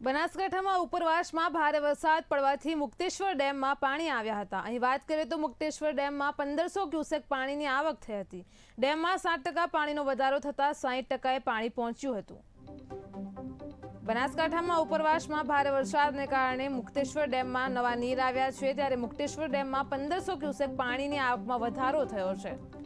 બનાસકાંઠામાં ઉપરવાસમાં ભારે વરસાદ પડવાથી મુક્તેશ્વર ડેમમાં પાણી આવ્યા હતા. અહીં વાત કરીએ તો મુક્તેશ્વર ડેમમાં પંદરસો ક્યુસેક પાણીની આવક થઈ હતી. ડેમમાં સાત ટકા પાણીનો વધારો થતાં સાહીઠ ટકાએ પાણી પહોંચ્યું હતું. બનાસકાંઠામાં ઉપરવાસમાં ભારે વરસાદને કારણે મુક્તેશ્વર ડેમમાં નવા નીર આવ્યા છે. ત્યારે મુક્તેશ્વર ડેમમાં પંદરસો ક્યુસેક પાણીની આવકમાં વધારો થયો છે.